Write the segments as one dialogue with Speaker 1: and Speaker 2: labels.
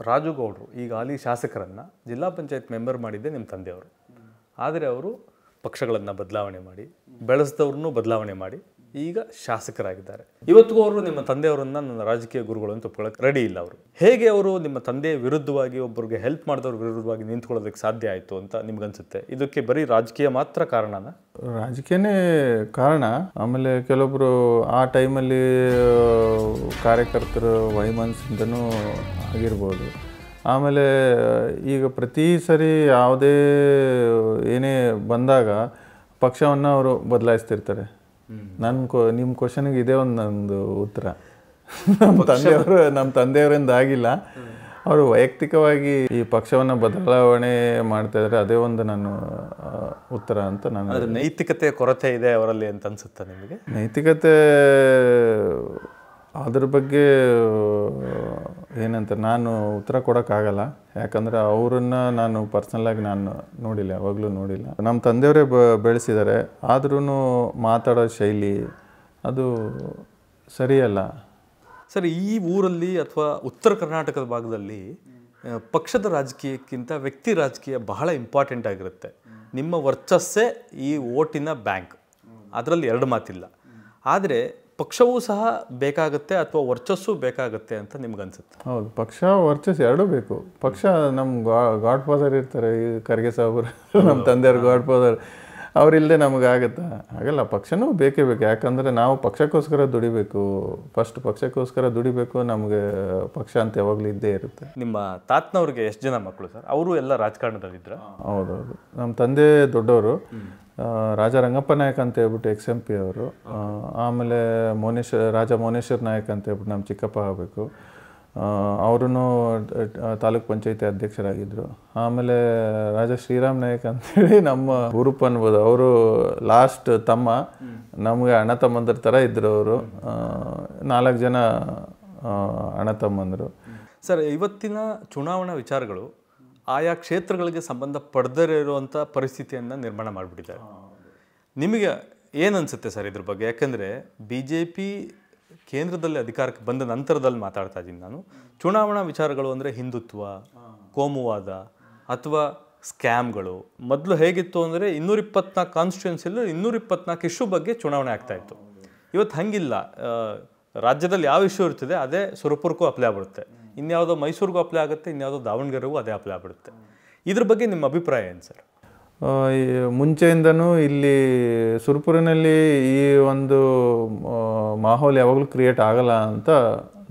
Speaker 1: ರಾಜು ಗೌಡ್ರು ಈಗ ಹಾಲಿ ಶಾಸಕರನ್ನು ಜಿಲ್ಲಾ ಪಂಚಾಯತ್ ಮೆಂಬರ್ ಮಾಡಿದ್ದೆ ನಿಮ್ಮ ತಂದೆಯವರು. ಆದರೆ ಅವರು ಪಕ್ಷಗಳನ್ನು ಬದಲಾವಣೆ ಮಾಡಿ, ಬೆಳೆಸಿದವ್ರನ್ನೂ ಬದಲಾವಣೆ ಮಾಡಿ ಈಗ ಶಾಸಕರಾಗಿದ್ದಾರೆ. ಇವತ್ತಿಗೂ ಅವರು ನಿಮ್ಮ ತಂದೆಯವರನ್ನ ನನ್ನ ರಾಜಕೀಯ ಗುರುಗಳು ಅಂತ ರೆಡಿ ಇಲ್ಲ ಅವರು. ಹೇಗೆ ಅವರು ನಿಮ್ಮ ತಂದೆಯ ವಿರುದ್ಧವಾಗಿ ಒಬ್ಬರಿಗೆ ಹೆಲ್ಪ್ ಮಾಡಿದವ್ರ ವಿರುದ್ಧವಾಗಿ ನಿಂತ್ಕೊಳ್ಳೋದಕ್ಕೆ ಸಾಧ್ಯ ಆಯಿತು ಅಂತ ನಿಮ್ಗನ್ಸುತ್ತೆ? ಇದಕ್ಕೆ ಬರೀ ರಾಜಕೀಯ ಮಾತ್ರ ಕಾರಣನ?
Speaker 2: ರಾಜಕೀಯನೇ ಕಾರಣ. ಆಮೇಲೆ ಕೆಲವೊಬ್ಬರು ಆ ಟೈಮಲ್ಲಿ ಕಾರ್ಯಕರ್ತರು ವೈಮನಸ್ಸಿಂದನೂ ಆಗಿರ್ಬೋದು. ಆಮೇಲೆ ಈಗ ಪ್ರತಿ ಸರಿ ಯಾವುದೇ ಏನೇ ಬಂದಾಗ ಪಕ್ಷವನ್ನು ಅವರು ಬದಲಾಯಿಸ್ತಿರ್ತಾರೆ. ನನ್ನ ಕೊ ನಿಮ್ಮ ಕ್ವಶನಿಗೆ ಇದೇ ಒಂದು ನಂದು ಉತ್ತರ. ನಮ್ಮ ತಂದೆಯವರು ನಮ್ಮ ತಂದೆಯವರಿಂದ ಆಗಿಲ್ಲ. ಅವರು ವೈಯಕ್ತಿಕವಾಗಿ ಈ ಪಕ್ಷವನ್ನು ಬದಲಾವಣೆ ಮಾಡ್ತಾ ಇದ್ದಾರೆ ಅದೇ ಒಂದು ನಾನು ಉತ್ತರ ಅಂತ ನಾನು
Speaker 1: ನೈತಿಕತೆ ಕೊರತೆ ಇದೆ ಅವರಲ್ಲಿ ಅಂತ ಅನ್ಸುತ್ತೆ ನಿಮಗೆ?
Speaker 2: ನೈತಿಕತೆ ಅದ್ರ ಬಗ್ಗೆ ಏನಂತ ನಾನು ಉತ್ತರ ಕೊಡೋಕ್ಕಾಗಲ್ಲ. ಯಾಕಂದರೆ ಅವರನ್ನು ನಾನು ಪರ್ಸ್ನಲಾಗಿ ನಾನು ನೋಡಿಲ್ಲ ಯಾವಾಗಲೂ ನೋಡಿಲ್ಲ. ನಮ್ಮ ತಂದೆಯವರೇ ಬ ಬೆಳೆಸಿದ್ದಾರೆ. ಆದ್ರೂ ಮಾತಾಡೋ ಶೈಲಿ ಅದು ಸರಿಯಲ್ಲ.
Speaker 1: ಸರ್ ಈ ಊರಲ್ಲಿ ಅಥವಾ ಉತ್ತರ ಕರ್ನಾಟಕದ ಭಾಗದಲ್ಲಿ ಪಕ್ಷದ ರಾಜಕೀಯಕ್ಕಿಂತ ವ್ಯಕ್ತಿ ರಾಜಕೀಯ ಬಹಳ ಇಂಪಾರ್ಟೆಂಟ್ ಆಗಿರುತ್ತೆ. ನಿಮ್ಮ ವರ್ಚಸ್ಸೇ ಈ ಓಟಿನ ಬ್ಯಾಂಕ್ ಅದರಲ್ಲಿ ಎರಡು ಮಾತಿಲ್ಲ. ಆದರೆ ಪಕ್ಷವೂ ಸಹ ಬೇಕಾಗುತ್ತೆ ಅಥವಾ ವರ್ಚಸ್ಸು ಬೇಕಾಗುತ್ತೆ ಅಂತ ನಿಮ್ಗನ್ಸುತ್ತೆ?
Speaker 2: ಹೌದು ಪಕ್ಷ ವರ್ಚಸ್ ಎರಡೂ ಬೇಕು. ಪಕ್ಷ ನಮ್ಮ ಗಾಡ್ ಫಾದರ್ ಇರ್ತಾರೆ ಈ ಖರ್ಗೆ ಸಾಹೇಬರು ನಮ್ಮ ತಂದೆಯವ್ರ ಗಾಡ್ ಫಾದರ್ ಅವರಿಲ್ಲದೆ ನಮಗಾಗತ್ತಾ ಹಾಗಲ್ಲ ಪಕ್ಷನೂ ಬೇಕೇ ಬೇಕು. ಯಾಕಂದರೆ ನಾವು ಪಕ್ಷಕ್ಕೋಸ್ಕರ ದುಡಿಬೇಕು. ಫಸ್ಟ್ ಪಕ್ಷಕ್ಕೋಸ್ಕರ ದುಡಿಬೇಕು ನಮಗೆ ಪಕ್ಷ ಅಂತ ಯಾವಾಗಲೂ ಇದ್ದೇ ಇರುತ್ತೆ.
Speaker 1: ನಿಮ್ಮ ತಾತನವ್ರಿಗೆ ಎಷ್ಟು ಜನ ಮಕ್ಕಳು ಸರ್? ಅವರು ಎಲ್ಲ ರಾಜಕಾರಣದಲ್ಲಿದ್ದರು
Speaker 2: ಹೌದೌದು ನಮ್ಮ ತಂದೆ ದೊಡ್ಡವರು. ರಾಜ ರಂಗಪ್ಪ ನಾಯಕ್ ಅಂತ ಹೇಳ್ಬಿಟ್ಟು ಎಕ್ಸ್ ಎಂ ಪಿ ಅವರು. ಆಮೇಲೆ ಮೋನೇಶ್ವರ್ ರಾಜ ಮೋನೇಶ್ವರ್ ನಾಯಕ್ ಅಂತ ಹೇಳ್ಬಿಟ್ಟು ನಮ್ಮ ಚಿಕ್ಕಪ್ಪ ಆಗಬೇಕು. ಅವರು ತಾಲೂಕ್ ಪಂಚಾಯತಿ ಅಧ್ಯಕ್ಷರಾಗಿದ್ದರು ಆಮೇಲೆ ರಾಜ ಶ್ರೀರಾಮ್ ನಾಯಕ್ ಅಂತೇಳಿ ನಮ್ಮ ಗುರುಪ್ ಅನ್ಬೋದು ಅವರು ಲಾಸ್ಟ್ ತಮ್ಮ. ನಮಗೆ ಅಣ್ಣ ತಮ್ಮಂದ್ರ ಥರ ಇದ್ದರು ಅವರು. ನಾಲ್ಕು ಜನ ಅಣ್ಣ ತಮ್ಮಂದರು.
Speaker 1: ಸರ್, ಇವತ್ತಿನ ಚುನಾವಣಾ ವಿಚಾರಗಳು ಆಯಾ ಕ್ಷೇತ್ರಗಳಿಗೆ ಸಂಬಂಧ ಪಡೆದೇ ಇರುವಂಥ ಪರಿಸ್ಥಿತಿಯನ್ನು ನಿರ್ಮಾಣ ಮಾಡಿಬಿಟ್ಟಿದ್ದಾರೆ. ನಿಮಗೆ ಏನನ್ಸುತ್ತೆ ಅನಿಸುತ್ತೆ ಸರ್ ಇದ್ರ ಬಗ್ಗೆ? ಯಾಕಂದರೆ ಬಿ ಜೆ ಪಿ ಕೇಂದ್ರದಲ್ಲಿ ಅಧಿಕಾರಕ್ಕೆ ಬಂದ ನಂತರದಲ್ಲಿ ಮಾತಾಡ್ತಾ ಇದ್ದೀನಿ ನಾನು. ಚುನಾವಣಾ ವಿಚಾರಗಳು ಅಂದರೆ ಹಿಂದುತ್ವ ಕೋಮುವಾದ ಅಥವಾ ಸ್ಕ್ಯಾಮ್ಗಳು. ಮೊದಲು ಹೇಗಿತ್ತು ಅಂದರೆ ಇನ್ನೂರ ಇಪ್ಪತ್ನಾಲ್ಕು ಕಾನ್ಸ್ಟಿಟ್ಯೂನ್ಸಿಯಲ್ಲಿ ಇನ್ನೂರ ಇಪ್ಪತ್ನಾಲ್ಕು ಇಶ್ಯೂ ಬಗ್ಗೆ ಚುನಾವಣೆ ಆಗ್ತಾ ಇತ್ತು. ಇವತ್ತು ಹಂಗಿಲ್ಲ. ರಾಜ್ಯದಲ್ಲಿ ಯಾವ ಇಶ್ಯೂ ಇರ್ತದೆ ಅದೇ ಸುರಪುರಕ್ಕೂ ಅಪ್ಲೈ ಆಗ್ಬಿಡುತ್ತೆ. ಇನ್ಯಾವುದೋ ಮೈಸೂರಿಗೂ ಅಪ್ಲೈ ಆಗುತ್ತೆ, ಇನ್ಯಾವುದೋ ದಾವಣಗೆರೆಗೂ ಅದೇ ಅಪ್ಲೈ ಆಗ್ಬಿಡುತ್ತೆ. ಇದ್ರ ಬಗ್ಗೆ ನಿಮ್ಮ ಅಭಿಪ್ರಾಯ ಏನು ಸರ್?
Speaker 2: ಮುಂಚೆಯಿಂದನೂ ಇಲ್ಲಿ ಸುರ್ಪುರಿನಲ್ಲಿ ಈ ಒಂದು ಮಾಹೋಲ್ ಯಾವಾಗಲೂ ಕ್ರಿಯೇಟ್ ಆಗಲ್ಲ ಅಂತ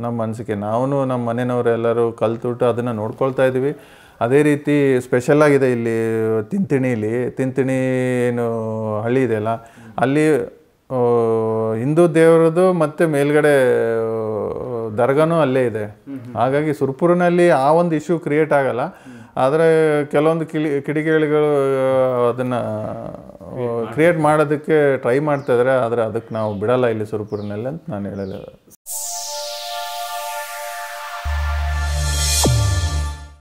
Speaker 2: ನಮ್ಮ ಅನಿಸಿಕೆ. ನಾವು ನಮ್ಮ ಮನೆಯವರೆಲ್ಲರೂ ಕಲ್ತುಟ್ಟು ಅದನ್ನು ನೋಡ್ಕೊಳ್ತಾ ಇದ್ದೀವಿ. ಅದೇ ರೀತಿ ಸ್ಪೆಷಲ್ ಆಗಿದೆ ಇಲ್ಲಿ ತಿಂತಿಣಿಲಿ. ತಿಂತಿಣಿ ಏನು ಹಳ್ಳಿ ಇದೆಯಲ್ಲ ಅಲ್ಲಿ? ಹಿಂದೂ ದೇವರದು ಮತ್ತು ಮೇಲ್ಗಡೆ ದರ್ಗಾನೂ ಅಲ್ಲೇ ಇದೆ. ಹಾಗಾಗಿ ಸುರ್ಪುರಿನಲ್ಲಿ ಆ ಒಂದು ಇಶ್ಯೂ ಕ್ರಿಯೇಟ್ ಆಗಲ್ಲ. ಆದರೆ ಕೆಲವೊಂದು ಕಿಳಿ ಕಿಡಿಗೇಳಿಗಳು ಅದನ್ನು ಕ್ರಿಯೇಟ್ ಮಾಡೋದಕ್ಕೆ ಟ್ರೈ ಮಾಡ್ತಾ ಇದ್ದಾರೆ ಆದರೆ ಅದಕ್ಕೆ ನಾವು ಬಿಡಲ್ಲ ಇಲ್ಲಿ ಸುರ್ಪುರಿನಲ್ಲಿ ಅಂತ ನಾನು ಹೇಳಲ್ಲ